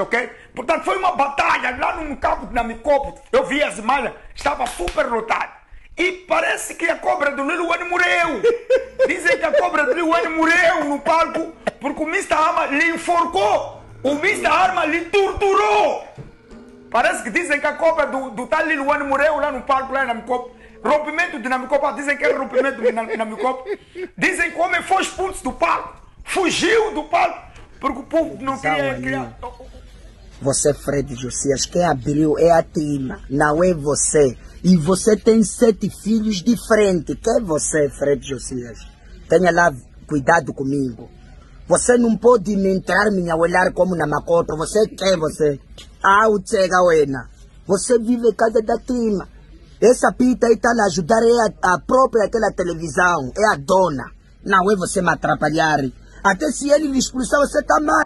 ok? Portanto, foi uma batalha lá no campo de Namicopo. Eu vi as imagens, estava super lotado. E parece que a cobra do Lil Wayne morreu. Dizem que a cobra do Lil Wayne morreu no palco porque o Mr. Arma lhe enforcou. O Mr. Arma lhe torturou. Parece que dizem que a cobra do, do tal Lil Wayne morreu lá no palco, lá em Namicopo. Rompimento de Namicopo, dizem que é rompimento de Namicopo. Dizem que o homem foi expulso do palco. Fugiu do palco porque o povo não queria... queria... Você, Fred Josias, quem abriu é a Tima, não é você. E você tem sete filhos de frente. Quem é você, Fred Josias? Tenha lá cuidado comigo. Você não pode me entrar me olhar como na macota. Você quem é você? Ah, o Chega Wena. Você vive casa da Tima. Essa pita aí está a ajudar é a, a própria aquela televisão. É a dona. Não é você me atrapalhar. Até se ele lhe expulsar, você está mal.